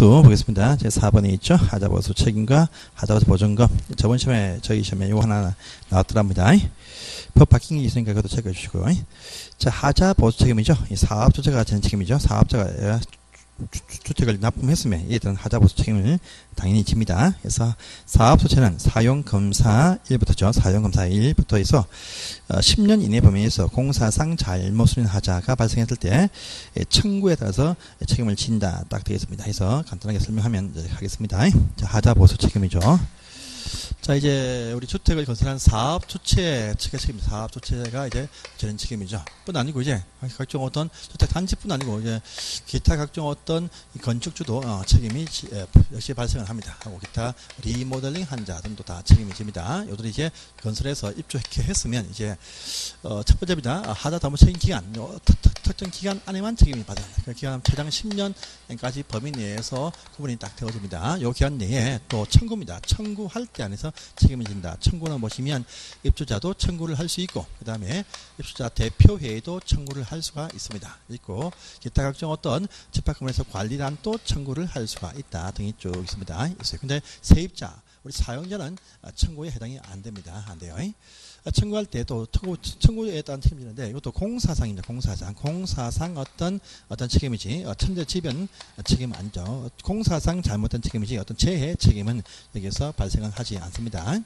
보수 보겠습니다. 제 4번에 있죠. 하자 보수 책임과 하자 보수 보존금. 저번 시험에 저희 시험에 이거 하나 나왔더랍니다. 법 바뀐 게 있으니까 그것도 체크해 주시고. 자, 하자 보수 책임이죠. 이 사업 주체가 지는 책임이죠. 사업자가 주 택을 납품했으면 이에 대한 하자보수 책임을 당연히 집니다. 그래서 사업소체는 사용검사 1부터죠. 사용검사 1부터 해서 10년 어, 이내 범위에서 공사상 잘못 수행하자가 발생했을 때 청구에 따라서 책임을 진다 딱 되겠습니다. 해서 간단하게 설명하면 하겠습니다. 자, 하자보수 책임이죠. 자, 이제 우리 주택을 건설한 사업 주체 측의 책임입니다. 사업 주체가 이제 저는 책임이죠. 뿐 아니고 이제 각종 어떤 주택 단지뿐 아니고 이제 기타 각종 어떤 건축주도 어, 책임이 지, 에, 역시 발생을 합니다. 하고 기타 리모델링 한자 등도 다 책임이 집니다. 요들이 이제 건설해서 입주해 했으면 이제 어, 첫 번째입니다. 아, 하다 다무 책임 기간 요, 특정 기간 안에만 책임이 받아야 그 기간 최장 10년까지 범위 내에서 구분이 딱 되어집니다. 요 기간 내에 또 청구입니다. 청구할 때 안에서 책임을 진다. 청구는 보시면 입주자도 청구를 할 수 있고 그 다음에 입주자 대표회의도 청구를 할 수가 있습니다. 있고 기타 각종 어떤 집합금에서 관리단도 청구를 할 수가 있다 등이 쭉 있습니다. 있어요. 근데 세입자 우리 사용자는 청구에 해당이 안 됩니다. 안 돼요. 청구할 때도 청구, 청구에 따른 책임이는데 이것도 공사상입니다. 공사상. 공사상 어떤 어떤 책임이지 어, 천재 지변 책임 아니죠. 공사상 잘못된 책임이지 어떤 재해 책임은 여기서 발생을 하지 않습니다.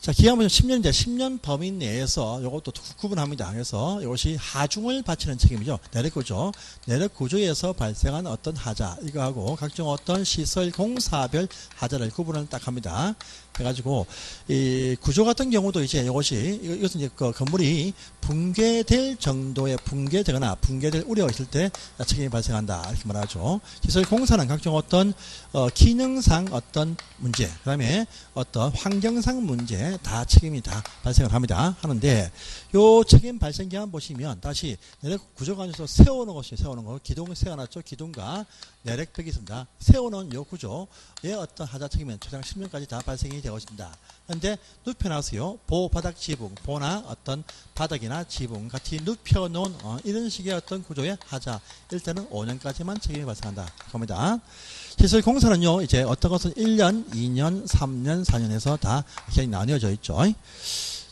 자, 기한은 10년인데 10년 범위 내에서 이것도 구분합니다. 그래서 이것이 하중을 바치는 책임이죠. 내력구조. 내력구조에서 발생한 어떤 하자, 이거하고 각종 어떤 시설 공사별 하자를 구분을 딱 합니다. 해가지고 이 구조 같은 경우도 이제 이것이 이것은 이제 그 건물이 붕괴될 정도의 붕괴되거나 붕괴될 우려가 있을 때 책임이 발생한다 이렇게 말하죠. 시설 공사는 각종 어떤 어, 기능상 어떤 문제, 그다음에 어떤 환경상 문제 다 책임이 다 발생을 합니다. 하는데 요 책임 발생 기 한 보시면 다시 내력 구조관에서 세우는 것이 세우는 거 기둥을 세워놨죠. 기둥과 내력벽이 있습니다. 세우는 요 구조의 어떤 하자 책임은 최장 10년까지 다 발생이 되었습니다. 그런데 눕혀놨어요. 보호 바닥 지붕, 보나 어떤 바닥이나 지붕 같이 눕혀놓은 어, 이런 식의 어떤 구조의 하자 일단은 5년까지만 책임이 발생한다. 겁니다. 시설 공사는요, 이제 어떤 것은 1년, 2년, 3년, 4년에서 다 이렇게 나뉘어져 있죠.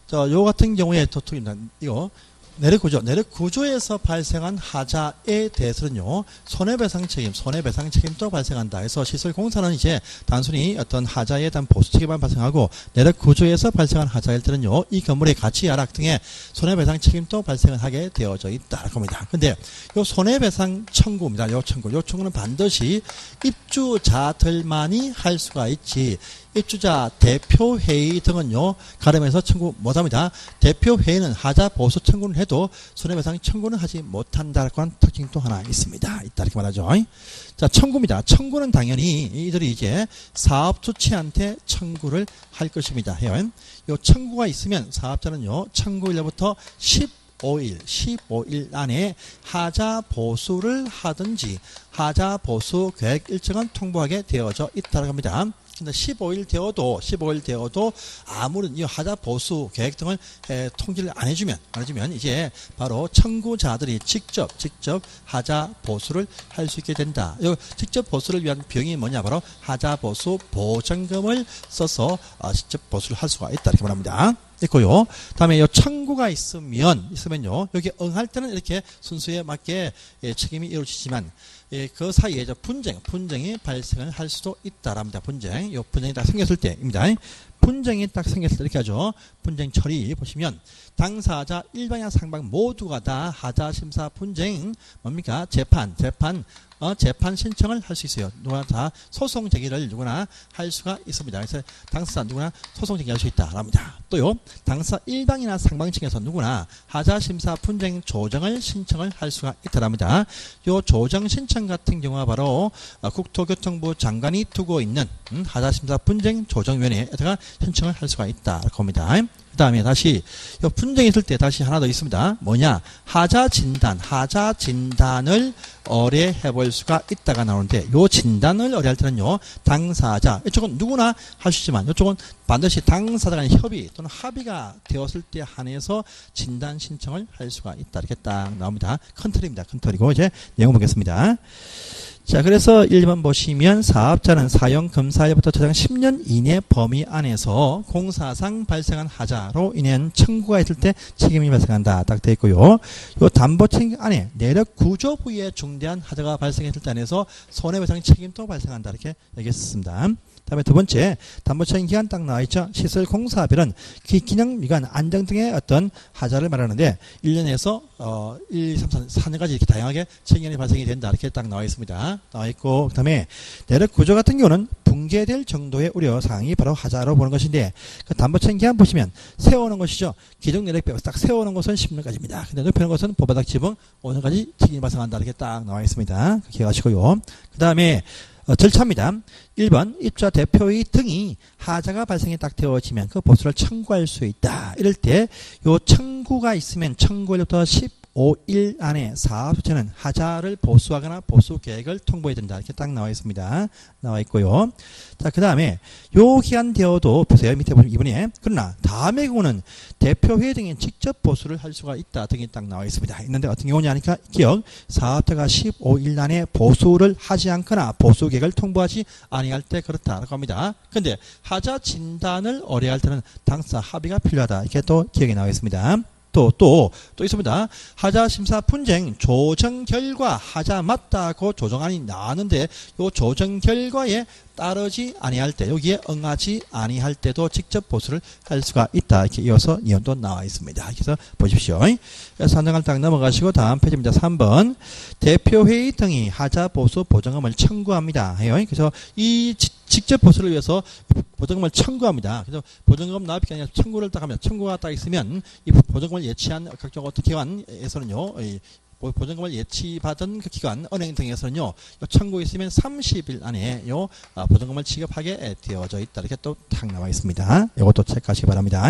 자, 요 같은 경우에 도토입니다. 이거 내력 구조, 내력 구조에서 발생한 하자에 대해서는요, 손해배상 책임, 손해배상 책임도 발생한다. 그래서 시설 공사는 이제 단순히 어떤 하자에 대한 보수 책임만 발생하고 내력 구조에서 발생한 하자일 때는요, 이 건물의 가치 하락 등의 손해배상 책임도 발생을 하게 되어져 있다. 겁니다. 근데 요 손해배상 청구입니다. 요 청구. 요 청구는 반드시 입주자들만이 할 수가 있지, 입주자 대표회의 등은요 가름에서 청구 못합니다. 대표회의는 하자 보수 청구를 해도 손해배상 청구는 하지 못한다라고 하는 특징 또 하나 있습니다. 있다 이렇게 말하죠. 자 청구입니다. 청구는 당연히 이들이 이제 사업주체한테 청구를 할 것입니다. 해요. 요 청구가 있으면 사업자는요 청구일로부터 10 5일, 15일 안에 하자 보수를 하든지 하자 보수 계획 일정은 통보하게 되어져 있다고 합니다. 근데 15일 되어도 15일 되어도 아무런 이 하자 보수 계획 등을 에, 통지를 안 해주면 안 해주면 이제 바로 청구자들이 직접 직접 하자 보수를 할 수 있게 된다. 이 직접 보수를 위한 비용이 뭐냐 바로 하자 보수 보전금을 써서 어, 직접 보수를 할 수가 있다 이렇게 말합니다. 있고요. 다음에 요 청구가 있으면 있으면요. 여기 응할 때는 이렇게 순수에 맞게 예, 책임이 이루어지지만 예, 그 사이에 저 분쟁, 분쟁이 발생을 할 수도 있다랍니다. 분쟁. 요 분쟁이 딱 생겼을 때입니다. 분쟁이 딱 생겼을 때 이렇게 하죠. 분쟁 처리 보시면 당사자 일방이나 상방 모두가 다 하자 심사 분쟁 뭡니까? 재판, 재판 어, 재판 신청을 할 수 있어요. 누구나 다 소송 제기를 누구나 할 수가 있습니다. 그래서 당사자 누구나 소송 제기할 수 있다랍니다. 또요, 당사 일방이나 상방 층에서 누구나 하자 심사 분쟁 조정을 신청을 할 수가 있다랍니다. 요 조정 신청 같은 경우가 바로 어, 국토교통부 장관이 두고 있는 음, 하자 심사 분쟁 조정위원회에다가 신청을 할 수가 있다. 겁니다. 그 다음에 다시 요 분쟁이 있을 때 다시 하나 더 있습니다. 뭐냐? 하자 진단, 하자 진단을 의뢰해 볼 수가 있다가 나오는데 요 진단을 의뢰할 때는요. 당사자, 이쪽은 누구나 있지만 이쪽은 반드시 당사자 간의 협의 또는 합의가 되었을 때 한해서 진단 신청을 할 수가 있다. 이렇게 딱 나옵니다. 컨트롤입니다. 컨트롤이고 이제 내용 보겠습니다. 자, 그래서 1번 보시면 사업자는 사용 검사일부터 저장 10년 이내 범위 안에서 공사상 발생한 하자로 인한 청구가 있을 때 책임이 발생한다. 딱 되어 있고요. 요 담보 책임 안에 내력 구조 부위에 중대한 하자가 발생했을 때 안에서 손해배상 책임도 발생한다. 이렇게 얘기했습니다. 다음에 두 번째 담보책임 기간 딱 나와 있죠. 시설 공사별은 기기능 미관 안정 등의 어떤 하자를 말하는데 1년에서 어 1, 2, 3, 4, 4년까지 이렇게 다양하게 책임이 발생이 된다. 이렇게 딱 나와 있습니다. 나와 있고 그다음에 내력 구조 같은 경우는 붕괴될 정도의 우려 사항이 바로 하자로 보는 것인데 그 담보책임 기간 보시면 세우는 것이죠. 기존 내력배우 딱 세우는 것은 10년까지입니다. 근데 높이는 것은 보바닥 지붕 5년까지 책임이 발생한다. 이렇게 딱 나와 있습니다. 기억하시고요. 그 다음에 어, 절차입니다. 1번 입자 대표의 등이 하자가 발생이 딱 되어지면 그 보수를 청구할 수 있다. 이럴 때 요 청구가 있으면 청구일부터 15일 안에 사업자는 하자를 보수하거나 보수 계획을 통보해야 된다. 이렇게 딱 나와 있습니다. 나와 있고요. 자, 그 다음에 요 기한 되어도 보세요. 밑에 보시면 이번에 그러나 다음의 경우는 대표회의 등이 직접 보수를 할 수가 있다 등이 딱 나와 있습니다. 있는데 어떤 경우냐니까 기억 사업자가 15일 안에 보수를 하지 않거나 보수 계획을 통보하지 아니할 때 그렇다라고 합니다. 근데 하자 진단을 의뢰할 때는 당사 합의가 필요하다. 이렇게 또 기억이 나와 있습니다. 또, 또, 또 있습니다. 하자 심사 분쟁 조정 결과 하자 맞다고 조정안이 나왔는데 요 조정 결과에 따르지 아니할 때 여기에 응하지 아니할 때도 직접 보수를 할 수가 있다. 이렇게 이어서 이언도 나와 있습니다. 그래서 보십시오. 그래서 딱 넘어가시고 다음 페이지입니다. 3번 대표회의 등이 하자 보수 보정금을 청구합니다. 그래서 이 직접 보수를 위해서 보증금을 청구합니다. 그래서 보증금 납입이 아니라 청구를 딱 하면 청구가 딱 있으면 이 보증금을 예치한 각종 어떤 기관에서는요. 보증금을 예치받은 그 기관 은행 등에서는요 청구에 있으면 30일 안에 요 아, 보증금을 지급하게 되어져 있다. 이렇게 또 탁 나와 있습니다. 이것도 체크하시기 바랍니다.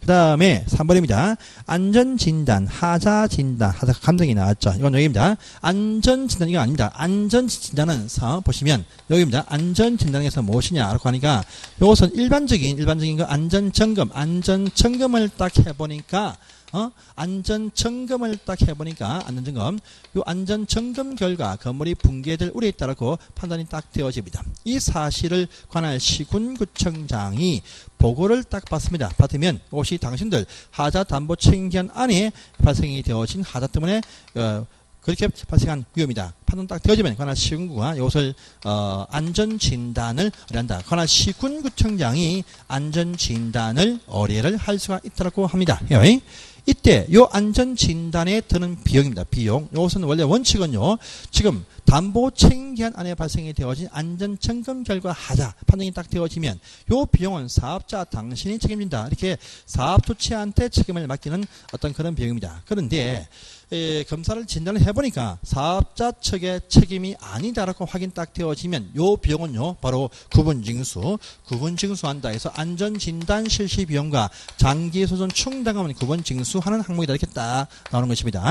그 다음에 3번입니다. 안전진단 하자진단 하자 감정이 나왔죠. 이건 여기입니다. 안전진단 이거 아닙니다. 안전진단은 사 보시면 여기입니다. 안전진단에서 무엇이냐라고 하니까 이것은 일반적인 일반적인 그 안전점검 안전점검을 딱 해보니까 어? 안전 점검을 딱 해보니까 안전 점검 요 안전 점검 결과 건물이 붕괴될 우려에 따라고 판단이 딱 되어집니다. 이 사실을 관할 시군구청장이 보고를 딱 받습니다. 받으면 이것이 당신들 하자 담보 책임기한 안에 발생이 되어진 하자 때문에 어, 그렇게 발생한 위험이다. 판단 딱 되어지면 관할 시군구가 이것을 어, 안전 진단을 의뢰한다. 관할 시군구청장이 안전 진단을 의뢰를 할 수가 있다고 합니다. 예. 이때 요 안전 진단에 드는 비용입니다. 비용. 이것은 원래 원칙은요. 지금 담보 책임기한 안에 발생이 되어진 안전 점검 결과 하자 판정이 딱 되어지면 요 비용은 사업자 당신이 책임진다. 이렇게 사업조치한테 책임을 맡기는 어떤 그런 비용입니다. 그런데 에, 검사를 진단을 해보니까 사업자 측의 책임이 아니다라고 확인 딱 되어지면 요 비용은요 바로 구분징수 구분징수한다 해서 안전진단 실시 비용과 장기소송 충당하면 구분징수하는 항목이다 이렇게 딱 나오는 것입니다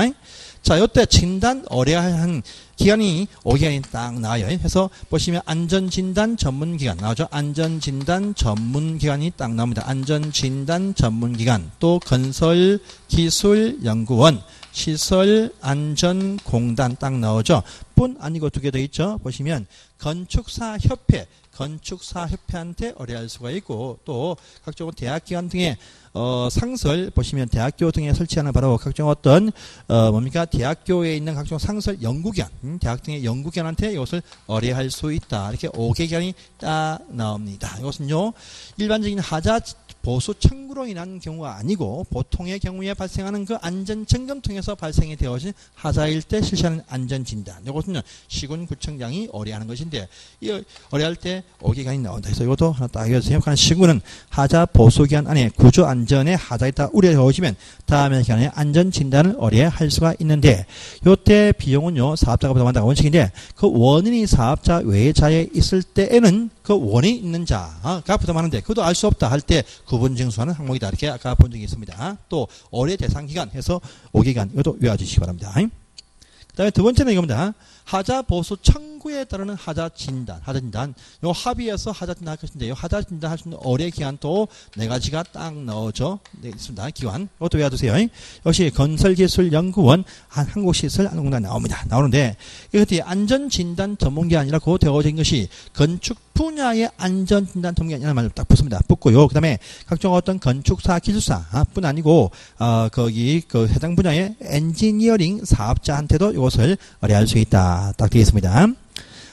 자 요때 진단 의뢰한 기간이 5기간이 딱 나와요 해서 보시면 안전진단 전문기간 나오죠 안전진단 전문기간이 딱 나옵니다 안전진단 전문기간 또 건설기술연구원 시설안전공단 딱 나오죠. 뿐 아니고 두 개 더 있죠. 보시면 건축사협회, 건축사협회한테 의뢰할 수가 있고 또 각종 대학기관 등의 어, 상설 보시면 대학교 등에 설치하는 바로 각종 어떤 어, 뭡니까 대학교에 있는 각종 상설 연구기관, 음, 대학 등의 연구기관한테 이것을 의뢰할 수 있다. 이렇게 5개 기관이 딱 나옵니다. 이것은요 일반적인 하자 보수 청구로 인한 경우가 아니고 보통의 경우에 발생하는 그 안전 점검 통해서 발생이 되어진 하자일 때 실시하는 안전 진단. 이것은 시군구청장이 의뢰하는 것인데 이 의뢰할 때 5기간이 나온다. 그래서 이것도 하나 딱 알려주세요. 시군은 하자 보수 기간 안에 구조 안전에 하자에 따라 우려되어지면 다음의 기간에 안전 진단을 의뢰할 수가 있는데 이때 비용은요 사업자가 부담한다가 원칙인데 그 원인이 사업자 외자에 있을 때에는 그 원인이 있는 자가 부담하는데 그것도 알 수 없다 할 때 구분 징수하는 항목이다. 이렇게 아까 본 적이 있습니다. 또 올해 대상 기간 해서 5기간 이것도 외워주시기 바랍니다. 그 다음에 두 번째는 이겁니다. 하자 보수 청구에 따르는 하자 진단, 하자 진단. 요 합의에서 하자 진단 할 것인데 요 하자 진단 할 수 있는 어뢰 기간 또네 가지가 딱 넣어져 네, 있습니다. 기관. 이것도 외워두세요. 역시 건설기술연구원 한 한국시설 한국단 나옵니다. 나오는데 이것이 안전진단 전문기관이라고 되어진 것이 건축 분야의 안전진단 전문기관이라는 말로 딱 붙습니다. 붙고요. 그 다음에 각종 어떤 건축사 기술사뿐 아니고 어, 거기 그 해당 분야의 엔지니어링 사업자한테도 이것을 의뢰할 수 있다. 딱 되겠습니다.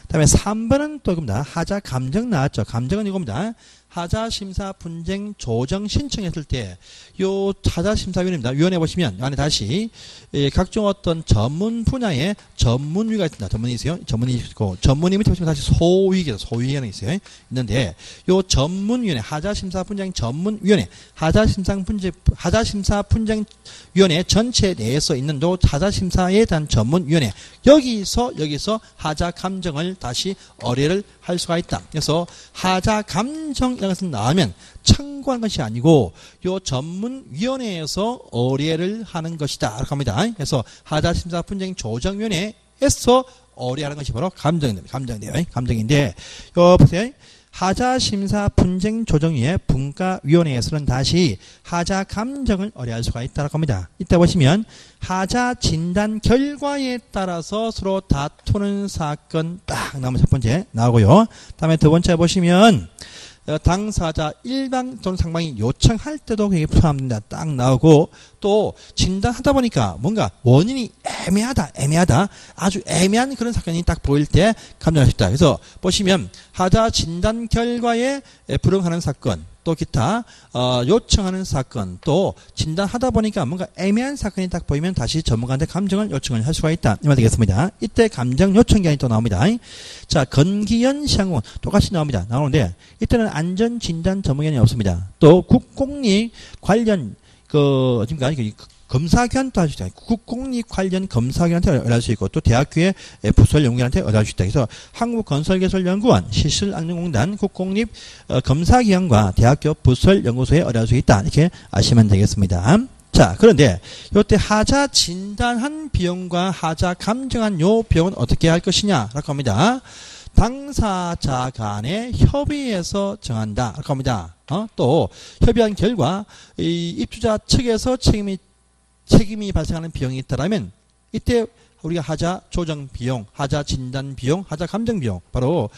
다음에 3번은 또 이겁니다. 하자 감정 나왔죠. 감정은 이겁니다. 하자 심사 분쟁 조정 신청했을 때 요 하자 심사위원입니다. 위원회 보시면 안에 다시 예, 각종 어떤 전문 분야의 전문위가 있습니다. 전문이 있어요. 전문이 있고 전문위 밑에 보시면 다시 소위계 소위원회 있어요. 있는데 요 전문위원회 하자 심사 분쟁 전문위원회 하자 심사 분쟁 하자 심사 분쟁 위원회 전체 내에서 있는 또 하자 심사에 대한 전문위원회 여기서 여기서 하자 감정을 다시 의뢰를 할 수가 있다. 그래서 하자 감정 이런 것은 나오면 청구한 것이 아니고 요 전문위원회에서 의뢰를 하는 것이다. 이렇게 합니다. 그래서 하자 심사 분쟁 조정위원회에서 의뢰하는 것이 바로 감정입니다. 감정이에요. 감정인데 요 보세요. 하자 심사 분쟁 조정위의 분과위원회에서는 다시 하자 감정을 의뢰할 수가 있다고 합니다. 이때 보시면 하자 진단 결과에 따라서 서로 다투는 사건 딱 나오면 첫 번째 나오고요. 다음에 두 번째 보시면 어, 당사자 일방 또는 상방이 요청할 때도 그게 포함된다. 딱 나오고 또 진단하다 보니까 뭔가 원인이 애매하다, 애매하다, 아주 애매한 그런 사건이 딱 보일 때 감정할 수 있다. 그래서 보시면 하자 진단 결과에 불응하는 사건, 또 기타 어, 요청하는 사건 또 진단하다 보니까 뭔가 애매한 사건이 딱 보이면 다시 전문가한테 감정을 요청을 할 수가 있다. 이 말 되겠습니다. 이때 감정 요청 기한이 또 나옵니다. 자 건기현 시항공 똑같이 나옵니다. 나오는데 이때는 안전진단 전문기관이 없습니다. 또 국공립 관련 그 어딘가 검사기관도 할 수 있다. 국공립 관련 검사기관한테 의뢰할 수 있고 또 대학교의 부설 연구원한테 의뢰할 수 있다. 그래서 한국건설기술연구원, 시설안전공단, 국공립 어, 검사기관과 대학교 부설 연구소에 의뢰할 수 있다. 이렇게 아시면 되겠습니다. 자, 그런데 이때 하자 진단한 비용과 하자 감정한 요 비용은 어떻게 할 것이냐라고 합니다. 당사자 간의 협의해서 정한다. 라고 합니다. 어? 또 협의한 결과 이 입주자 측에서 책임이 책임이 발생하는 비용이 있다라면 이때 우리가 하자 조정 비용, 하자 진단 비용, 하자 감정 비용 바로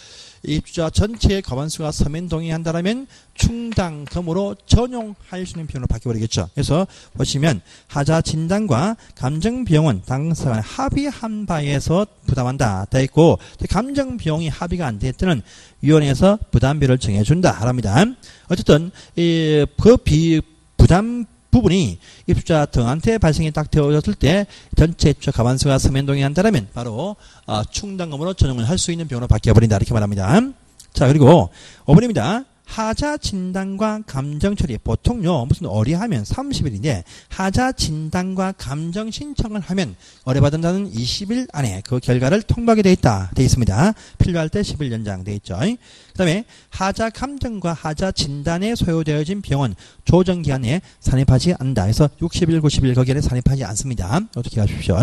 입주자 전체의 과반수가 서면 동의한다라면 충당금으로 전용할 수 있는 비용으로 바뀌어버리겠죠. 그래서 보시면 하자 진단과 감정 비용은 당사간 합의한 바에서 부담한다. 돼 있고 감정 비용이 합의가 안 됐을 는 위원회에서 부담비를 정해준다. 합니다. 어쨌든 이그 비 부담 부분이 입주자 등한테 발생이 딱 되어졌을 때 전체 입주자 가반수가 서면 동의한다면 바로 어, 충당금으로 전용을 할 수 있는 비용으로 바뀌어버린다 이렇게 말합니다. 자 그리고 5번입니다. 하자 진단과 감정 처리. 보통요 무슨 어리하면 30일인데 하자 진단과 감정 신청을 하면 의뢰받은 자는 20일 안에 그 결과를 통보하게 돼 있다. 돼 있습니다. 필요할 때 10일 연장 돼 있죠. 그 다음에 하자 감정과 하자 진단에 소요되어진 비용은 조정 기간에 산입하지 않는다. 그래서 60일 90일 거기에 산입하지 않습니다. 어떻게 하십시오?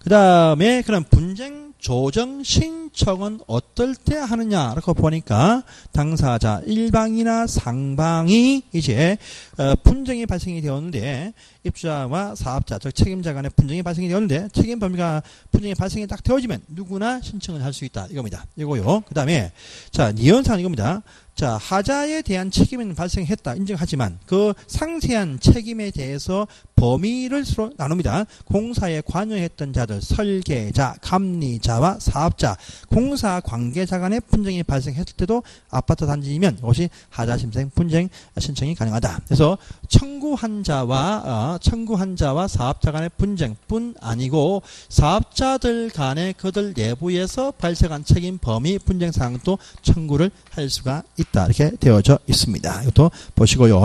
그 다음에 그럼 분쟁 조정 신청은 어떨 때 하느냐 라고 보니까 당사자 일방이나 상방이 이제 어, 분쟁이 발생이 되었는데 입주자와 사업자 즉 책임자 간의 분쟁이 발생이 되었는데 책임 범위가 분쟁이 발생이 딱 되어지면 누구나 신청을 할 수 있다 이겁니다. 이거요. 그 다음에 자 니은상 이겁니다. 자, 하자에 대한 책임은 발생했다. 인정하지만 그 상세한 책임에 대해서 범위를 서로 나눕니다. 공사에 관여했던 자들, 설계자, 감리자와 사업자, 공사 관계자 간의 분쟁이 발생했을 때도 아파트 단지이면 이것이 하자 심생 분쟁 신청이 가능하다. 그래서 청구한 자와 어, 청구한 자와 사업자 간의 분쟁뿐 아니고 사업자들 간의 그들 내부에서 발생한 책임 범위 분쟁 사항도 청구를 할 수가 있다. 있다. 이렇게 되어져 있습니다. 이것도 보시고요.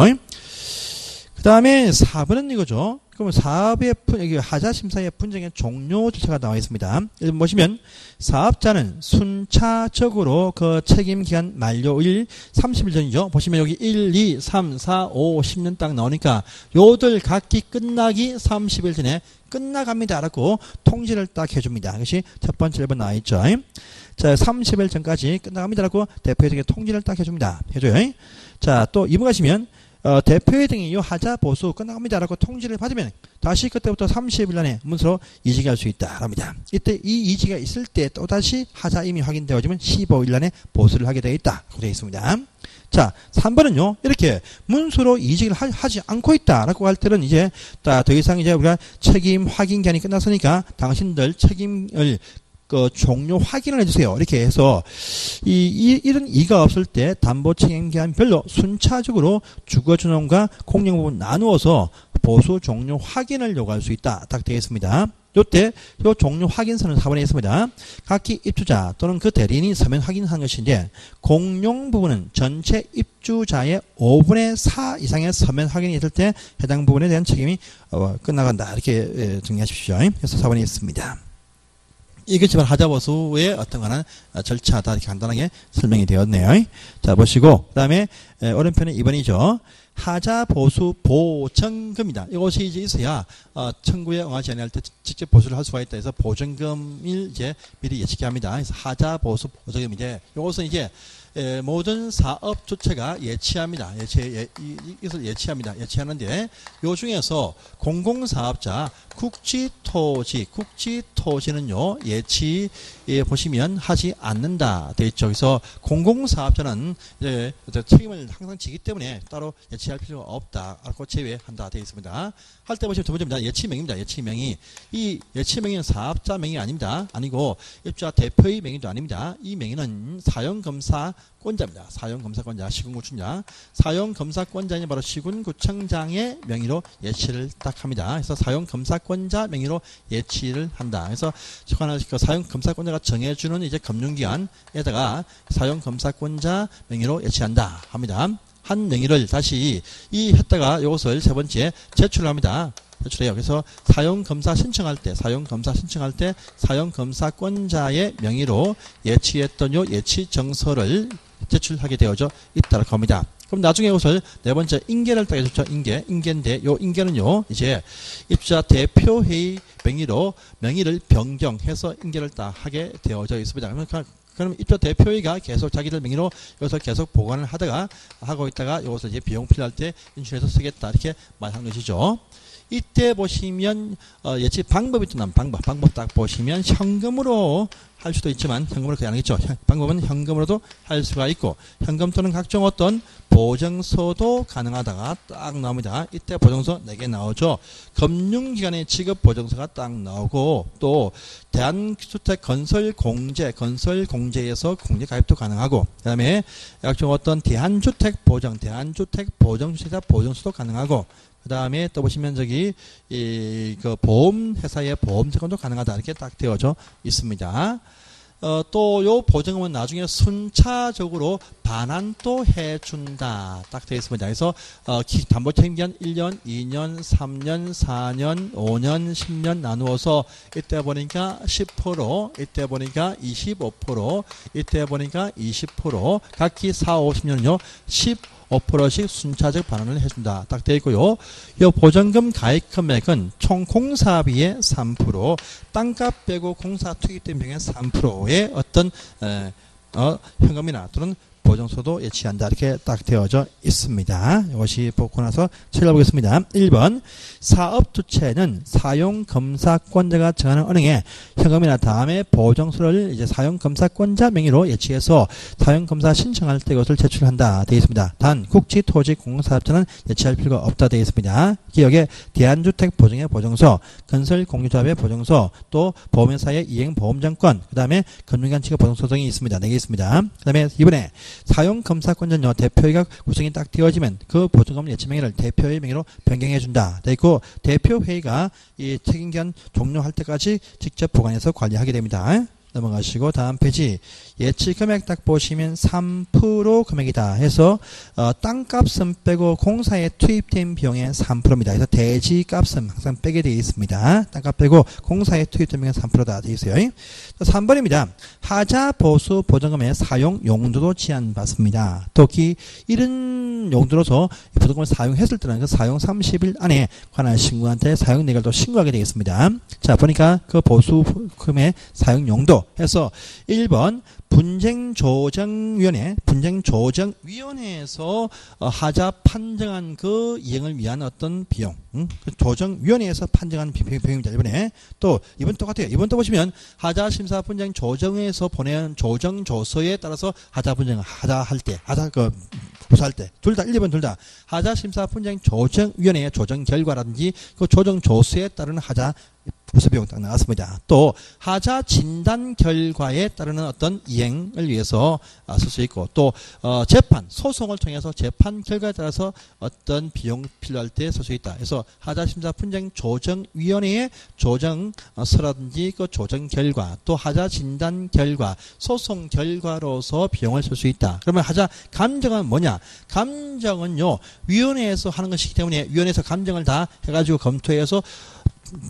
그 다음에 4번은 이거죠. 그러면 사업의 분, 여기 하자 심사의 분쟁의 종료 절차가 나와 있습니다. 보시면 사업자는 순차적으로 그 책임 기간 만료일 30일 전이죠. 보시면 여기 1, 2, 3, 4, 5, 10년 딱 나오니까 요들 각기 끝나기 30일 전에 끝나갑니다라고 통지를 딱 해줍니다. 이것이 첫 번째 1번 나와 있죠. 자, 30일 전까지 끝나갑니다라고 대표회장에 통지를 딱 해줍니다. 해줘요. 자, 또 2번 가시면 어, 대표회장이 이 하자 보수 끝나갑니다라고 통지를 받으면 다시 그때부터 30일 안에 문서로 이직할 수 있다. 합니다. 이때 이 이직이 있을 때 또 다시 하자 이미 확인되어지면 15일 안에 보수를 하게 되어 있다. 되어 있습니다. 자, 3번은요, 이렇게 문서로 이직을 하, 지 않고 있다라고 할 때는 이제 더 이상 이제 우리가 책임 확인 기한이 끝났으니까 당신들 책임을 그 종료 확인을 해주세요. 이렇게 해서 이, 이 이런 이가 없을 때 담보 책임 기한별로 순차적으로 주거 준원과 공영 부분 나누어서 보수 종료 확인을 요구할 수 있다. 딱 되어 있습니다. 요때 요 종료 확인서는 4번에 있습니다. 각기 입주자 또는 그 대리인이 서면 확인한 것인데 공용 부분은 전체 입주자의 5분의 4 이상의 서면 확인이 있을 때 해당 부분에 대한 책임이 어, 끝나간다. 이렇게 예, 정리하십시오. 그래서 4번에 있습니다. 이것지만 하자보수의 어떤 거는 절차다 이렇게 간단하게 설명이 되었네요. 자 보시고 그 다음에 오른편에 2번이죠. 하자보수 보증금이다. 이것이 이제 있어야 어, 청구에 응하지 않을 때 직접 보수를 할 수가 있다 해서 보증금을 이제 미리 예측해 합니다. 그래서 하자보수 보증금 이제 이것은 이제 에, 모든 사업 주체가 예치합니다. 예치, 예, 이, 이것을 예치합니다. 예치하는데 요 중에서 공공사업자 국지토지, 국지토지는요 예치 예, 보시면 하지 않는다 되어 있죠. 그래서 공공사업자는 이제 책임을 항상 지기 때문에 따로 예치할 필요가 없다라고 제외한다 되어 있습니다. 할 때 보시면 두 번째입니다. 예치명입니다. 예치명이 이 예치명은 사업자 명이 아닙니다. 아니고 입주자 대표의 명의도 아닙니다. 이 명의는 사용검사 권자입니다. 사용검사권자, 시군구청장. 사용검사권자는 바로 시군구청장의 명의로 예치를 딱 합니다. 그래서 사용검사권자 명의로 예치를 한다. 그래서 그 사용검사권자가 정해주는 이제 금융기관에다가 사용검사권자 명의로 예치한다. 합니다. 한 명의를 다시 이 했다가 이것을 세 번째 제출합니다. 제출해요. 그래서 사용검사 신청할 때, 사용검사 신청할 때 사용검사권자의 명의로 예치했던 요 예치 정서를 제출하게 되어져 있다고 합니다. 그럼 나중에 이것을 네 번째 인계를 딱 해줬죠. 인계. 인계인데 요 인계는요. 이제 입주자 대표회의 명의로 명의를 변경해서 인계를 딱 하게 되어져 있습니다. 그러니까 그럼 입주 대표회가 계속 자기들 명의로 이것을 계속 보관을 하다가 하고 있다가 이것을 이제 비용 필요할 때 인출해서 쓰겠다 이렇게 말한 것이죠. 이때 보시면 어, 예측 방법이 또난 방법 방법 딱 보시면 현금으로 할 수도 있지만 현금으로 그냥 하겠죠. 방법은 현금으로도 할 수가 있고 현금 또는 각종 어떤 보증서도 가능하다가 딱 나옵니다. 이때 보증서 4개 나오죠. 금융기관의 지급 보증서가 딱 나오고 또 대한주택 건설 공제 건설 공제에서 공제 가입도 가능하고 그다음에 각종 어떤 대한주택 보증 대한주택 보증주택자 보증서도 가능하고 그 다음에 또 보시면 저기 이 그 보험 회사의 보험 채권도 가능하다 이렇게 딱 되어져 있습니다. 어, 또 요 보증금은 나중에 순차적으로 반환도 해준다. 딱 되어 있습니다. 그래서 어, 담보 책임기한 1년, 2년, 3년, 4년, 5년, 10년 나누어서 이때 보니까 10%, 이때 보니까 25%, 이때 보니까 20%, 각기 4, 50년은요. 10 5%씩 순차적 반환을 해준다. 딱 되어 있고요. 이 보전금 가입 금액은 총 공사비의 3%, 땅값 빼고 공사 투입된 비용의 3%의 어떤 에, 어, 현금이나 또는 보정서도 예치한다. 이렇게 딱 되어져 있습니다. 이것이 보고 나서 찾아보겠습니다. 1번 사업주체는 사용검사권자가 정하는 은행에 현금이나 다음에 보정서를 이제 사용검사권자 명의로 예치해서 사용검사 신청할 때 이것을 제출한다. 되어 있습니다. 단 국지토지공사업자는 예치할 필요가 없다. 되어 있습니다. 기억에 대한주택 보증의 보정서, 건설 공유조합의 보정서, 또 보험회사의 이행 보험증권, 그 다음에 금융기관 측의 보정서 등이 있습니다. 네개 있습니다. 그 다음에 이번에 사용검사권자는요 대표회가 구성이 딱 되어지면 그 보증금 예치 명의를 대표의 명의로 변경해 준다. 돼 있고 대표회의가 이 책임기한 종료할 때까지 직접 보관해서 관리하게 됩니다. 넘어가시고 다음 페이지 예치 금액 딱 보시면 3% 금액이다 해서 어, 땅값은 빼고 공사에 투입된 비용의 3%입니다. 그래서 대지값은 항상 빼게 되어 있습니다. 땅값 빼고 공사에 투입된 비용의 3%다 되어 있어요. 3번입니다. 하자 보수 보증금의 사용 용도도 제한받습니다. 특히 이런 용도로서 보증금을 사용했을 때는 그 사용 30일 안에 관할 신고한테 사용 내역도 신고하게 되겠습니다. 자 보니까 그 보수금의 사용 용도 해서 1번 분쟁조정위원회, 분쟁조정위원회에서 어, 하자 판정한 그 이행을 위한 어떤 비용, 응? 그 조정위원회에서 판정한 비- 비- 비용입니다. 이번에 또 이번 똑같아요. 이번 또 보시면 하자 심사 분쟁 조정회에서 보낸 조정 조서에 따라서 하자 분쟁 하자 할 때, 하자 그 부사할 때, 둘 다 1, 2번 둘 다 하자 심사 분쟁 조정위원회의 조정 결과라든지 그 조정 조서에 따르는 하자 부수 비용 딱 나왔습니다. 또 하자 진단 결과에 따르는 어떤 이행을 위해서 아, 쓸수 있고 또 어, 재판 소송을 통해서 재판 결과에 따라서 어떤 비용 필요할 때 쓸 수 있다. 그래서 하자 심사 분쟁 조정 위원회의 조정 어, 서라든지 그 조정 결과 또 하자 진단 결과 소송 결과로서 비용을 쓸 수 있다. 그러면 하자 감정은 뭐냐? 감정은요 위원회에서 하는 것이기 때문에 위원회에서 감정을 다 해가지고 검토해서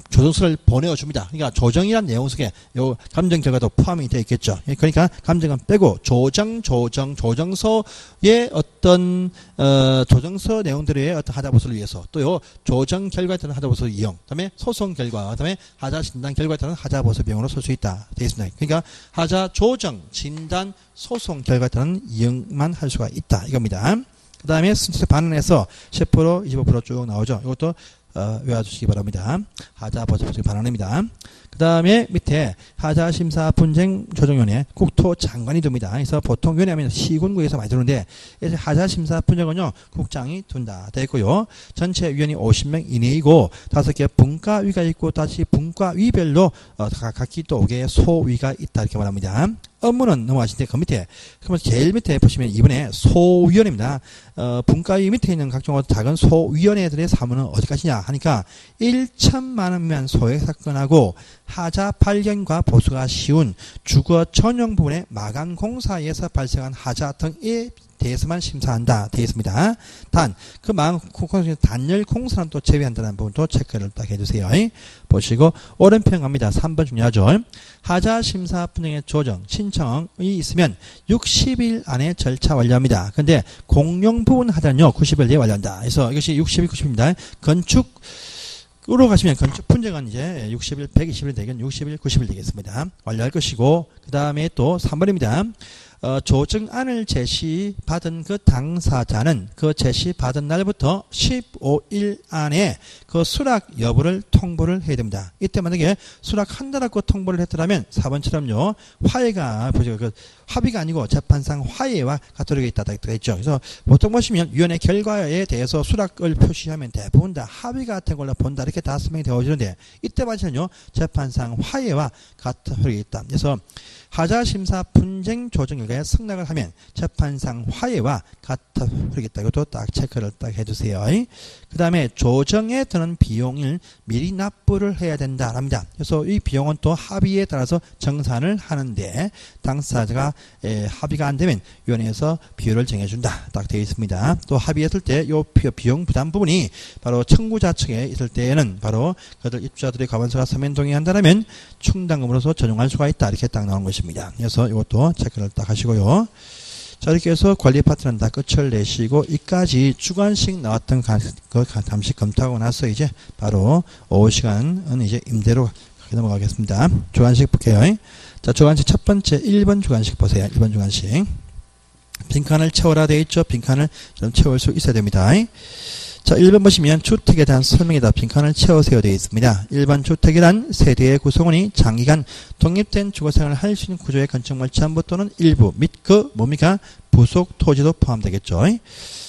조정서를 보내줍니다. 그러니까 조정이란 내용 속에 요 감정 결과도 포함이 되어 있겠죠. 예, 그러니까 감정은 빼고 조정, 조정, 조정서의 어떤 어, 조정서 내용들의 어떤 하자 보수를 위해서 또 요 조정 결과에 따른 하자 보수 이용, 그다음에 소송 결과, 그다음에 하자 진단 결과에 따른 하자 보수 비용으로 쓸 수 있다 되어 있습니다. 그러니까 하자 조정, 진단, 소송 결과에 따른 이용만 할 수가 있다 이겁니다. 그 다음에 순서 반응해서 10% 25%쭉 나오죠. 이것도 어, 외워주시기 바랍니다. 하자 버섯버섯 반환입니다. 그 다음에 밑에 하자 심사 분쟁 조정위원회 국토장관이 둡니다. 그래서 보통 위원회 하면 시군구에서 많이 두는데 그래서 하자 심사 분쟁은요 국장이 둔다 되어 있고요. 전체 위원이 50명 이내이고 다섯 개 분과위가 있고 다시 분과위별로 어, 각- 각기 또 5개의 소위가 있다 이렇게 말합니다. 업무는 넘어가시는데 그 밑에 그러면 제일 밑에 보시면 이번에 소위원회입니다. 어, 분과위 밑에 있는 각종 작은 소위원회들의 사무는 어디까지냐 하니까 1천만 원면 소액 사건하고 하자 발견과 보수가 쉬운 주거 전용 부분의 마감 공사에서 발생한 하자 등에 대해서만 심사한다 되어 있습니다. 단 그 마감 공사 단열 공사는 또 제외한다는 부분도 체크를 딱 해주세요. 보시고 오른편 갑니다. 3번 중요하죠. 하자 심사 분쟁의 조정 신청이 있으면 60일 안에 절차 완료합니다. 근데 공용 부분 하자는요 90일 내에 완료한다. 그래서 이것이 60일 90일입니다. 건축 으로 가시면 건축 분쟁은 이제 60일, 120일 되긴 60일, 90일 되겠습니다. 완료할 것이고 그 다음에 또 3번입니다. 어, 조정안을 제시받은 그 당사자는 그 제시받은 날부터 15일 안에 그 수락 여부를 통보를 해야 됩니다. 이때 만약에 수락한다라고 통보를 했더라면 4번처럼요 화해가 보죠 그 합의가 아니고 재판상 화해와 같도록 있다 있죠. 그래서 보통 보시면 위원회 결과에 대해서 수락을 표시하면 대부분 다 합의 같은 걸로 본다 이렇게 다 설명이 되어지는데 이때 맞으면요 재판상 화해와 같도록 있다. 그래서 하자 심사 분쟁 조정 결과에 승낙을 하면 재판상 화해와 같아 흐르겠다. 이것도 딱 체크를 딱 해주세요. 그 다음에 조정에 드는 비용을 미리 납부를 해야 된다랍니다. 그래서 이 비용은 또 합의에 따라서 정산을 하는데 당사자가 에, 합의가 안 되면 위원회에서 비율을 정해준다. 딱 되어 있습니다. 또 합의했을 때 이 비용 부담 부분이 바로 청구자 측에 있을 때에는 바로 그들 입주자들의 과반수가 서면 동의한다면 충당금으로서 전용할 수가 있다. 이렇게 딱 나오는 것입니다. 그래서 이것도 체크를 딱 하시고요. 자, 이렇게 해서 관리 파트는 다 끝을 내시고, 이까지 주관식 나왔던 가, 그 가- 잠시 검토하고 나서 이제 바로 오후 시간은 이제 임대로 넘어가겠습니다. 주관식 볼게요. 자, 주관식 첫 번째 1번 주관식 보세요. 1번 주관식. 빈칸을 채워라 되어 있죠. 빈칸을 좀 채울 수 있어야 됩니다. 자, 1번 보시면 주택에 대한 설명이다. 빈칸을 채우세요 되어 있습니다. 일반 주택이란 세대의 구성원이 장기간 독립된 주거생활을 할 수 있는 구조의 건축물 전부 또는 일부 및 그 뭡니까 부속 토지도 포함되겠죠.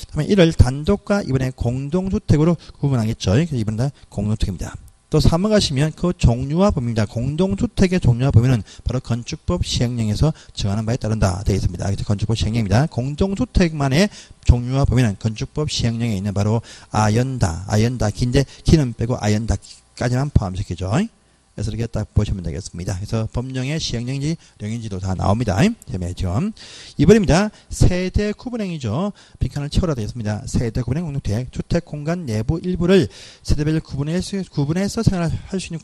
그다음에 이를 단독과 이번에 공동주택으로 구분하겠죠. 다 공동주택입니다. 또 3번 가시면 그 종류와 범위입니다. 공동주택의 종류와 범위는 바로 건축법 시행령에서 정하는 바에 따른다 되어 있습니다. 그래서 건축법 시행령입니다. 공동주택만의 종류와 범위는 건축법 시행령에 있는 바로 아연다, 아연다, 긴데 기는 빼고 아연다까지만 포함시키죠. 그래서 이렇게 딱 보시면 되겠습니다. 그래서 법령의 시행령인지 령인지도 다 나옵니다. 재미죠. 2번입니다. 세대 구분행이죠. 빈칸을 채워라 되겠습니다. 세대 구분행 공동택 주택 공간 내부 일부를 세대별 구분해서, 구분해서 생활할 수 있는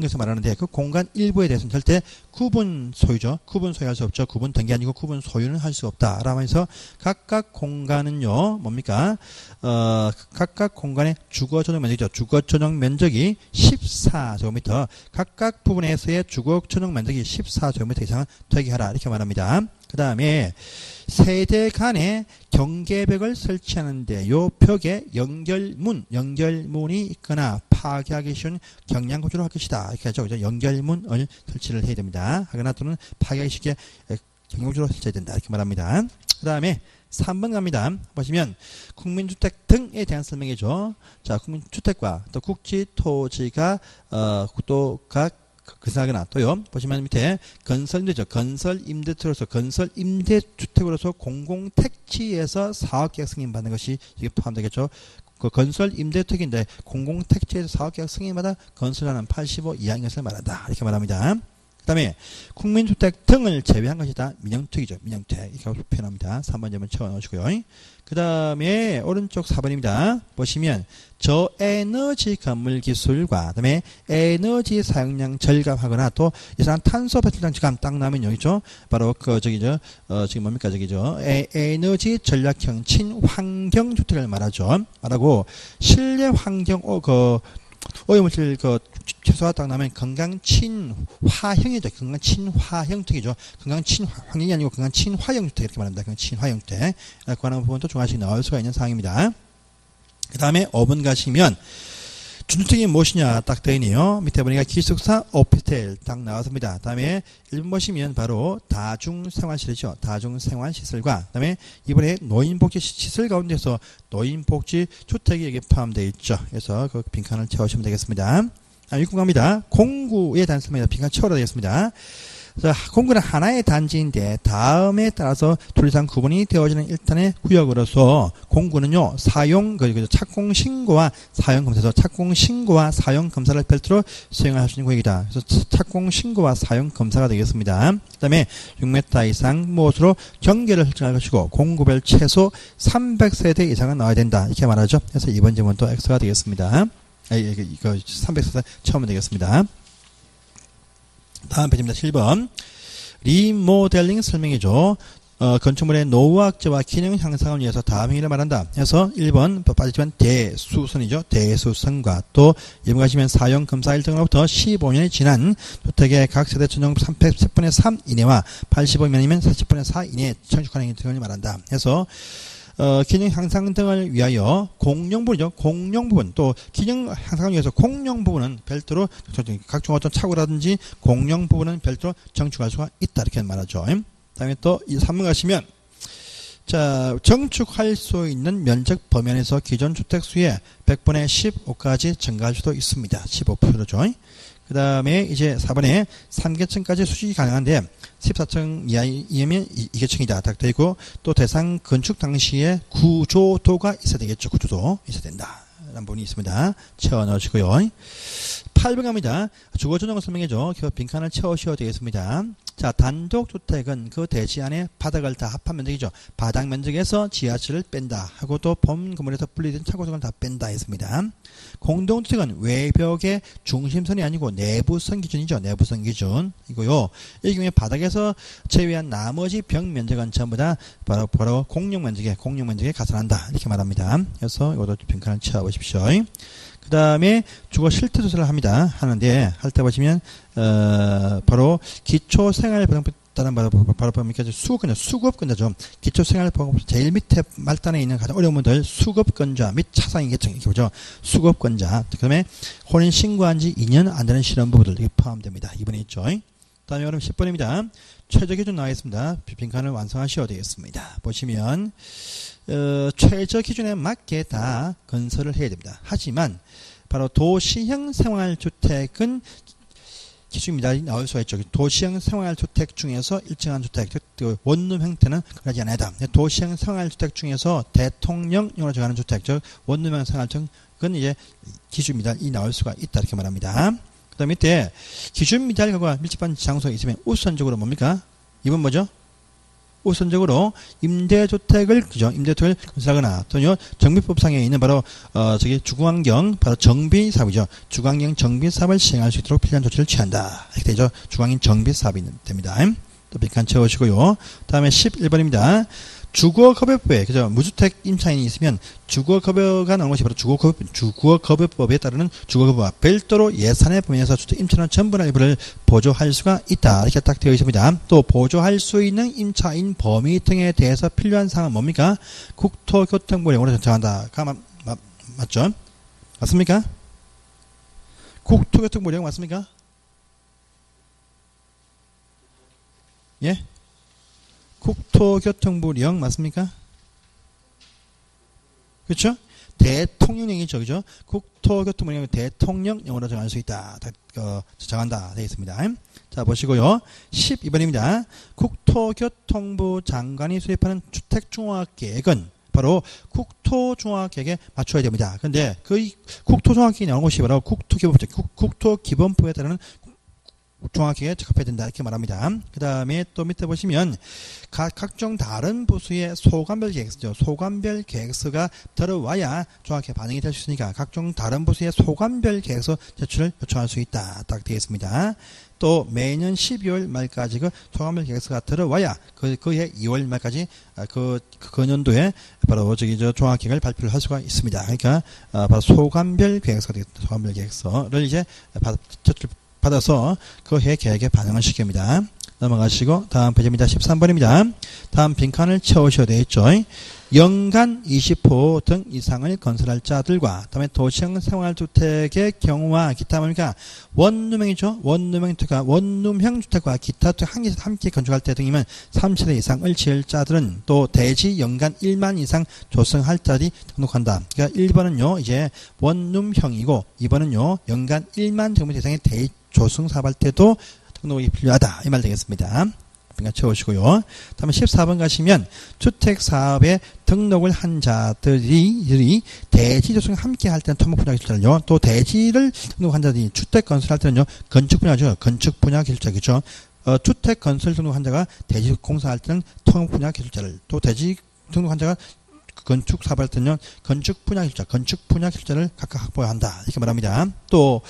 것을 말하는데 그 공간 일부에 대해서는 절대 구분 소유죠. 구분 소유할 수 없죠. 구분 등기 아니고 구분 소유는 할 수 없다. 라면서 각각 공간은요. 뭡니까? 어, 각각 공간의 주거 전용 면적이죠. 주거 전용 면적이 14제곱미터. 각각 부분에서의 주거 전용 면적이 14제곱미터 이상은 되게 하라. 이렇게 말합니다. 그 다음에 세대 간에 경계벽을 설치하는데 요 벽에 연결문, 연결문이 있거나 파괴하기 쉬운 경량 구조로 할 것이다. 이렇게. 그죠? 연결문을 설치를 해야 됩니다. 하거나 또는 파괴하기 쉽게 경량 구조로 설치해야 된다. 이렇게 말합니다. 그 다음에 3번 갑니다. 보시면 국민주택 등에 대한 설명이죠. 자, 국민주택과 또 국지 토지가 어, 또각 그사하거나 또요 보시면 밑에 건설 임대죠 건설 임대주택으로서 건설 임대주택으로서 공공택지에서 사업계약 승인받는 것이 이게 포함되겠죠 그 건설 임대주택인데 공공택지에서 사업계약 승인마다 건설하는 85 이하인 것을 말한다. 이렇게 말합니다 그 다음에 국민주택 등을 제외한 것이다. 민영택이죠. 민영택. 이렇게 표현합니다. 3번 점을 채워넣으시고요. 그 다음에 오른쪽 4번입니다. 보시면 저에너지 건물 기술과 그 다음에 에너지 사용량 절감하거나 또 이상한 탄소 배출량 절감 딱 나면 여기죠. 바로 그 저기죠. 어 지금 뭡니까 저기죠. 에, 에너지 전략형 친환경 주택을 말하죠. 말하고 실내 환경 어 그 오염물질 그 최소화 딱 나면 건강 친화형이죠. 건강 친화형 특이죠. 건강 친환경이 아니고 건강 친화형 주택 이렇게 말합니다. 건강 친화형 주택. 관한 부분도 조금씩 나올 수가 있는 상황입니다. 그 다음에 5번 가시면 주택이 무엇이냐 딱 있네요. 밑에 보니까 기숙사 오피스텔 딱 나왔습니다. 다음에 1번 보시면 바로 다중생활시설이죠. 다중생활시설과 그다음에 이번에 노인복지시설 가운데서 노인복지 주택이 여기 포함되어 있죠. 그래서 그 빈칸을 채우시면 되겠습니다. 아, 6번 갑니다. 공구에 설명이 빈칸 채워야 되겠습니다. 공구는 하나의 단지인데 다음에 따라서 둘 이상 구분이 되어지는 일단의 구역으로서 공구는요 사용 그 착공 신고와 사용 검사에서 착공 신고와 사용 검사를 별도로 수행할 수 있는 구역이다. 그래서 착공 신고와 사용 검사가 되겠습니다. 그다음에 6m 이상 못으로 경계를 설정할 것이고 공구별 최소 300세대 이상은 나와야 된다 이렇게 말하죠. 그래서 이번 질문도 X가 되겠습니다. 이거 300세대 처음은 되겠습니다. 다음 페이지입니다. 7번. 리모델링 설명이죠. 어, 건축물의 노후학제와 기능 향상을 위해서 다음 행위를 말한다. 해서 1번 빠지지만 대수선이죠. 대수선과 또 예문 가시면 사용 검사 일정으로부터 15년이 지난 주택의 각 세대 전용 10분의 3 이내와 85년이면 40분의 4 이내에 청축하는 행위 등을 말한다. 해서 어, 기능 향상 등을 위하여 공용 부분이죠. 공용 부분 또 기능 향상을 위해서 공용 부분은 별도로 각종 어떤 착오라든지 공용 부분은 별도로 정축할 수가 있다 이렇게 말하죠. 다음에 또 이 3번 가시면 자, 정축할 수 있는 면적 범위에서 기존 주택 수의 100분의 15까지 증가할 수도 있습니다. 15%죠. 그 다음에 이제 4번에 3계층까지 수식이 가능한데 14층 이하이면 2계층이다. 딱 되고 또 대상 건축 당시에 구조도가 있어야 되겠죠. 구조도 있어야 된다. 라는 부분이 있습니다. 채워 넣으시고요. 8번 갑니다. 주거 전용을 설명해줘. 빈칸을 채우셔야 되겠습니다. 자, 단독주택은 그 대지 안에 바닥을 다 합한 면적이죠. 바닥 면적에서 지하철을 뺀다 하고 또본 건물에서 분리된 차고성을 다 뺀다 했습니다. 공동주택은 외벽의 중심선이 아니고 내부선 기준이죠. 내부선 기준 이고요. 이 경우에 바닥에서 제외한 나머지 벽 면적은 전부 다 바로 바로 공용 면적에 공용 면적에 가산한다 이렇게 말합니다. 그래서 이것도 빈칸을 채워보십시오. 그 다음에 주거 실태 조사를 합니다. 하는데 할 때 보시면 어, 바로 기초 생활 보장 다른 바로 바로 보면 수급근자 수급근자죠. 기초 생활 보험 제일 밑에 말단에 있는 가장 어려운 분들 수급근자 및 차상인계층 이렇게 보죠. 수급근자 그다음에 혼인 신고한 지 2년 안 되는 실험부부들 이게 포함됩니다. 이번에 있죠. 다음에 그럼 10번입니다. 최저 기준 나와 있습니다. 빈칸을 완성하셔야 되겠습니다. 보시면 어, 최저 기준에 맞게 다 건설을 해야 됩니다. 하지만 바로 도시형 생활주택은 기준입니다. 나올 수가 있죠. 도시형 생활주택 중에서 일정한 주택, 그 원룸 형태는 그러지 않아야 도시형 생활주택 중에서 대통령용으로 정하는 주택, 즉 원룸형 생활주택은 이제 기준입니다. 이 나올 수가 있다 이렇게 말합니다. 그 그다음 밑에 기준 미달과 밀집한 장소에 있으면 우선적으로 뭡니까? 이번 뭐죠? 우선적으로 임대주택을 그죠? 임대주택을 건설하거나 또는요 정비법상에 있는 바로 어 저기 주거환경 바로 정비 사업이죠. 주거환경 정비 사업을 시행할 수 있도록 필요한 조치를 취한다. 이렇게 되죠. 주거환경 정비 사업이 됩니다. 또 빈칸 채우시고요. 다음에 11번입니다. 주거급여법에 그죠 무주택 임차인이 있으면 주거급여가 나오는 것이 바로 주거급여, 주거급여법에 따르는 주거급여와 별도로 예산의 범위에서 주택 임차인 전부나 일부를 보조할 수가 있다 이렇게 딱 되어 있습니다. 또 보조할 수 있는 임차인 범위 등에 대해서 필요한 사항은 뭡니까? 국토교통부령으로 정한다가 맞, 맞, 맞죠? 맞습니까? 국토교통부령 맞습니까? 예? 국토교통부령 맞습니까? 그렇죠? 대통령령이죠, 그죠? 국토교통부령 대통령령으로 정할 수 있다. 어, 정한다. 되어 있습니다. 자, 보시고요. 12번입니다. 국토교통부 장관이 수립하는 주택종합계획은 바로 국토종합계획에 맞춰야 됩니다. 근데 그 국토종합계획이 나오는 것이 바로 국토기본법, 국토기본법에 따르는 정확하게 적합해야 된다 이렇게 말합니다. 그 다음에 또 밑에 보시면 각, 각종 다른 부수의 소관별 계획서죠. 소관별 계획서가 들어와야 정확하게 반영이 될 수 있으니까 각종 다른 부수의 소관별 계획서 제출을 요청할 수 있다. 딱 되어 있습니다. 또 매년 12월 말까지 그 소관별 계획서가 들어와야 그, 그해 2월 말까지 아, 그, 그 년도에 바로 저기 저 종합 계획을 발표를 할 수가 있습니다. 그러니까 아, 바로 소관별 계획서, 소관별 계획서를 이제 제출 받아서 그 해 계획에 반영을 시킵니다. 넘어가시고 다음 페이지입니다. 13번입니다. 다음 빈칸을 채우셔야 되겠죠. 연간 20호 등 이상을 건설할 자들과 다음에 도시형 생활주택의 경우와 기타 뭡니까 원룸형이죠 원룸형 주택과 원룸형 주택과 기타 함께, 함께 건축할 때 등이면 3세대 이상을 지을 자들은 또 대지 연간 1만 이상 조성할 자들이 등록한다 그러니까 1번은요 이제 원룸형이고 2번은요 연간 1만 정도 이상의 대 조성 사업할 때도 등록이 필요하다 이 말 되겠습니다 그러니까 채우시고요. 다음에 14번 가시면 주택사업에 등록을 한 자들이 대지 조성 함께 할 때는 토목 분야 기술자는요. 또 대지를 등록한 자들이 주택 건설 할 때는요. 건축 분야죠. 건축 분야 기술자겠죠. 어, 주택 건설 등록 환자가 대지 공사할 때는 토목 분야 기술자를 또 대지 등록 환자가 건축 사업할 때는 건축 분야 기술자, 건축 분야 기술자를 각각 확보해야 한다. 이렇게 말합니다. 또,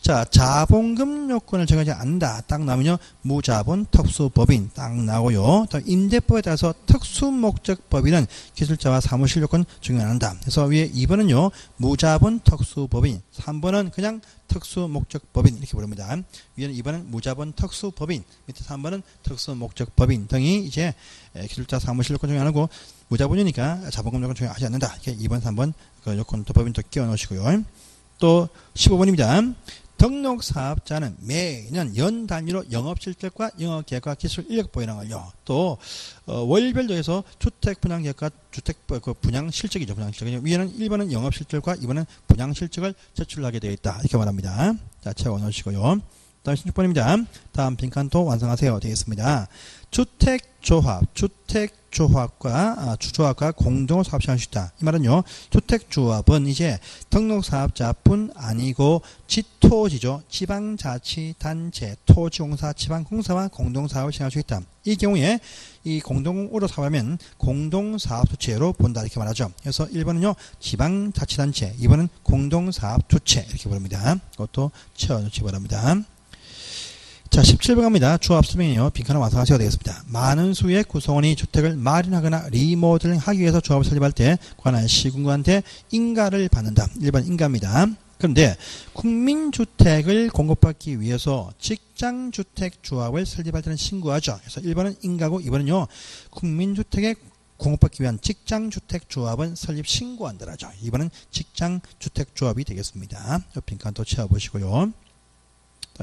자, 자본금 요건을 정하지 않는다. 딱 나오면요. 무자본 특수법인 딱 나오고요. 또 임대법에 따라서 특수목적법인은 기술자와 사무실 요건 적용 안 한다. 그래서 위에 2번은요. 무자본 특수법인, 3번은 그냥 특수목적법인 이렇게 부릅니다. 위에는 2번은 무자본 특수법인, 밑에 3번은 특수목적법인 등이 이제 기술자 사무실 요건 적용 안 하고 무자본이니까 자본금 요건 적용하지 않는다. 이렇게 2번, 3번 그 요건 또 법인 또 끼워 넣으시고요. 또 15번입니다. 등록 사업자는 매년 연 단위로 영업 실적과 영업 계획과 기술 인력 보유량을요. 또 어, 월별로 해서 주택 분양 계획과 주택 그 분양 실적이죠. 분양 실적. 위에는 1번은 영업 실적과 2번은 분양 실적을 제출하게 되어 있다. 이렇게 말합니다. 자, 채워 넣으시고요. 다음 16번입니다. 다음 빈칸도 완성하세요. 되겠습니다. 주택조합, 주택조합과 아, 주조합과 공동으로 사업 시행할 수 있다. 이 말은요. 주택조합은 이제 등록사업자뿐 아니고 지토지죠. 지방자치단체, 토지공사, 지방공사와 공동사업을 시행할 수 있다. 이 경우에 이 공동으로 사업하면 공동사업주체로 본다 이렇게 말하죠. 그래서 1번은요. 지방자치단체, 2번은 공동사업주체 이렇게 부릅니다. 그것도 채워놓기 바랍니다. 자, 17번 갑니다. 조합 설명이요. 빈칸을 완성하셔야 되겠습니다. 많은 수의 구성원이 주택을 마련하거나 리모델링 하기 위해서 조합을 설립할 때 관할 시군구한테 인가를 받는다. 1번 인가입니다. 그런데 국민주택을 공급받기 위해서 직장주택 조합을 설립할 때는 신고하죠. 그래서 1번은 인가고 2번은요. 국민주택에 공급받기 위한 직장주택조합은 설립 신고한다라죠. 2번은 직장주택조합이 되겠습니다. 빈칸 또 채워보시고요.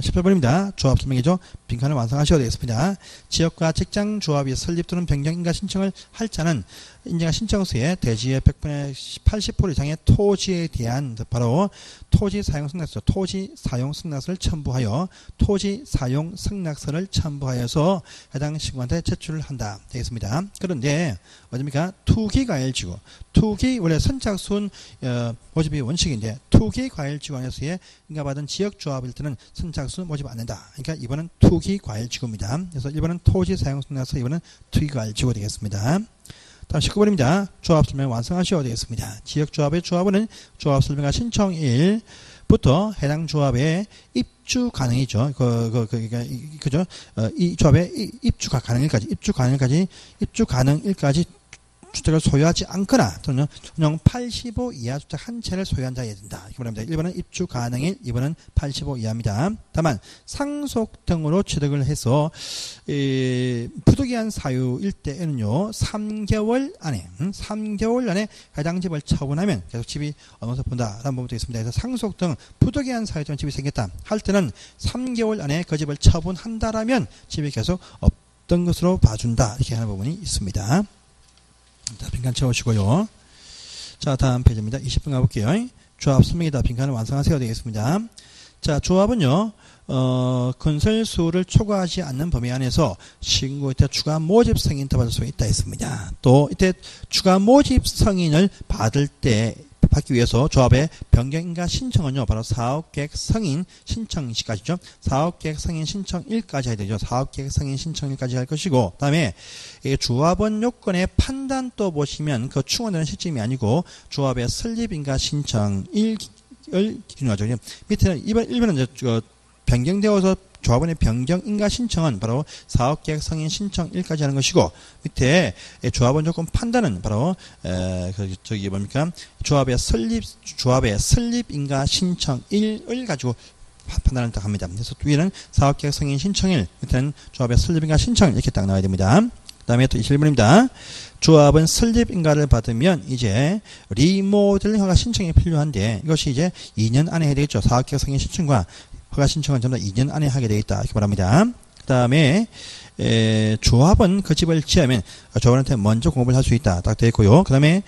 18번입니다. 조합 설명이죠. 빈칸을 완성하셔야 되겠습니다. 지역과 직장 조합이 설립 또는 변경 인가 신청을 할 자는 인가 신청서에 대지의 100분의 80% 이상의 토지에 대한 바로 토지 사용 승낙서, 토지 사용 승낙서를 첨부하여 토지 사용 승낙서를 첨부하여서 해당 시군한테 제출을 한다. 되겠습니다. 그런데 어딥니까? 투기가일지구, 투기 원래 선착순 어, 모집이 원칙인데 투기 과일지구 안에서의 인가받은 지역 조합일 때는 선착순 모집 안 된다. 그러니까 이번은 투기 과일지구입니다. 그래서 1번은 토지 사용성에서 이번은 투기 과일지구가 되겠습니다. 다음 19번입니다. 조합 설명 완성하셔야 되겠습니다. 지역 조합의 조합은 조합 설명과 신청일부터 해당 조합의 입주 가능이죠. 그, 그, 그, 그, 그죠? 어, 이 조합의 입주 가능일까지, 입주 가능일까지, 입주 가능일까지 주택을 소유하지 않거나 또는 운영 85 이하 주택 한 채를 소유한 자여야 된다. 이렇게 말합니다. 1번은 입주 가능일, 2번은 85 이하입니다. 다만 상속 등으로 취득을 해서 에, 부득이한 사유일 때에는요. 3개월 안에 음, 3개월 안에 해당 집을 처분하면 계속 집이 어느서 본다라는 부분도 있습니다. 그래서 상속 등 부득이한 사유 때문에 집이 생겼다 할 때는 3개월 안에 그 집을 처분한다라면 집이 계속 없던 것으로 봐준다 이렇게 하는 부분이 있습니다. 자, 빈칸 채우시고요. 자, 다음 페이지입니다. 20분 가볼게요. 조합 설명이다. 빈칸을 완성하셔야 되겠습니다. 자, 조합은요, 어, 건설수를 초과하지 않는 범위 안에서 신고 이때 추가 모집 승인도 받을 수 있다 했습니다. 또 이때 추가 모집 승인을 받을 때 받기 위해서 조합의 변경인가 신청은요, 바로 사업계획 승인 신청 시까지죠. 사업계획 승인 신청일까지 해야 되죠. 사업계획 승인 신청일까지 할 것이고, 다음에 조합원 요건의 판단 또 보시면 그 충원되는 시점이 아니고 조합의 설립인가 신청일 을 기준으로 하죠. 밑에는 1번, 1번은 이제 그 변경되어서 조합원의 변경 인가 신청은 바로 사업계획 성인 신청일까지 하는 것이고 밑에 조합원 조건 판단은 바로 에, 그 저기 뭡니까 조합의 설립 조합의 설립 인가 신청일을 가지고 판단을 딱 합니다. 그래서 위에는 사업계획 성인 신청일 밑에는 조합의 설립 인가 신청 이렇게 딱 나와야 됩니다. 그 다음에 또 21번입니다. 조합은 설립 인가를 받으면 이제 리모델링 허가 신청이 필요한데 이것이 이제 2년 안에 해야 되겠죠. 사업계획 성인 신청과 허가 신청은 전부 다 2년 안에 하게 되어 있다. 이렇게 말합니다. 그 다음에 에, 조합은 그 집을 지으면 조합한테 먼저 공급을 할 수 있다. 딱 되어 있고요. 그 다음에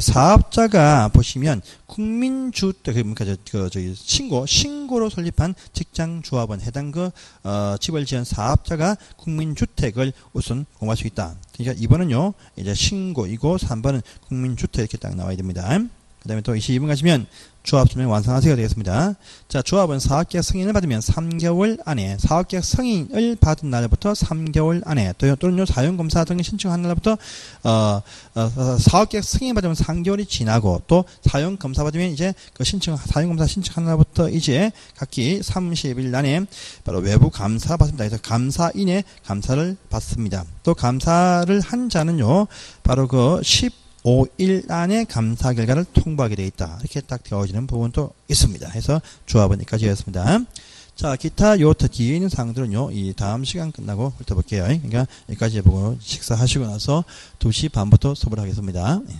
사업자가 보시면 국민주택, 그러니까 저, 그, 저기 신고, 신고로 설립한 직장 조합은 해당 그, 어, 집을 지은 사업자가 국민주택을 우선 공급할 수 있다. 그러니까 2번은요, 이제 신고이고 3번은 국민주택 이렇게 딱 나와야 됩니다. 그 다음에 또 22번 가시면 조합 설명 완성하셔야 되겠습니다. 자, 조합은 사업계획 승인을 받으면 3개월 안에 사업계획 승인을 받은 날부터 3개월 안에 또는 사용검사 등을 신청한 날부터 어, 어, 사업계획 승인 받으면 3개월이 지나고 또 사용검사 받으면 이제 그 신청 사용검사 신청한 날부터 이제 각기 30일 안에 바로 외부 감사 받습니다. 그래서 감사인의 감사를 받습니다. 또 감사를 한 자는요 바로 그 10. 5일 안에 감사 결과를 통보하게 되어 있다. 이렇게 딱 되어지는 부분도 있습니다. 해서 조합은 여기까지였습니다. 자, 기타 요트 뒤에 있는 사항들은요, 이 다음 시간 끝나고 훑어볼게요. 그러니까 여기까지 보고 식사하시고 나서 2시 반부터 수업을 하겠습니다. 예.